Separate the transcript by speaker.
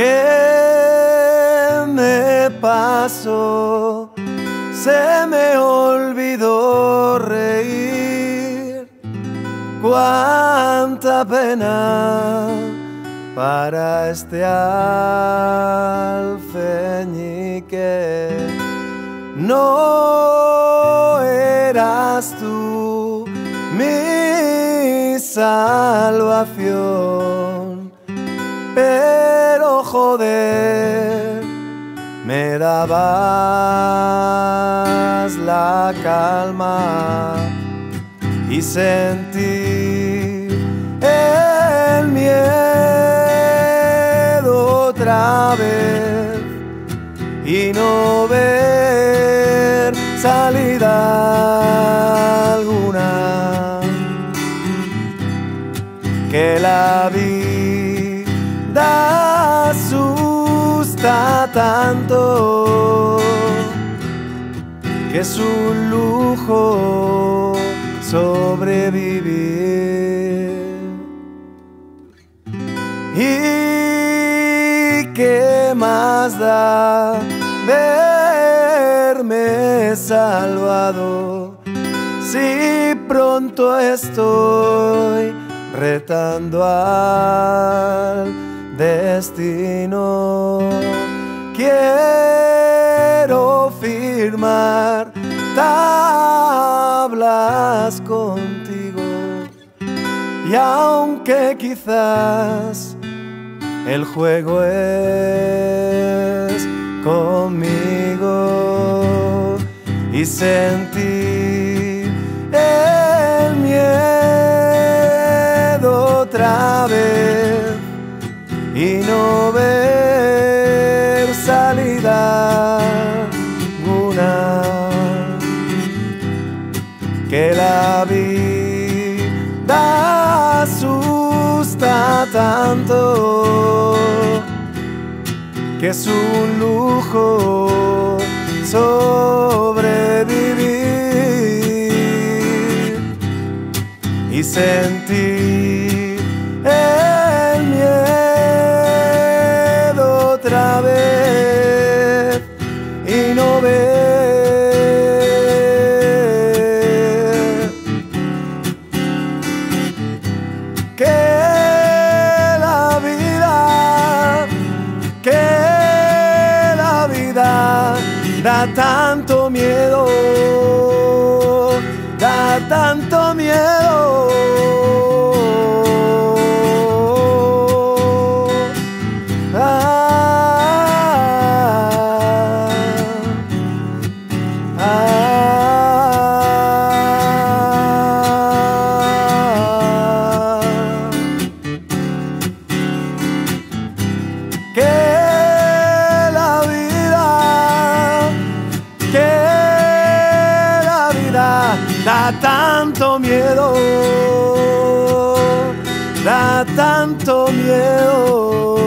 Speaker 1: ¿Qué me pasó? Se me olvidó reír. Cuánta pena para este alfeñique. No eras tú mi salvación, pero me dabas la calma y sentí tanto que es un lujo sobrevivir. ¿Y qué más da verme salvado si pronto estoy retando al destino? Quiero firmar tablas contigo. Y aunque quizás el juego es conmigo y sentir tanto que es un lujo da tanto miedo, da tanto miedo. Da tanto miedo, da tanto miedo.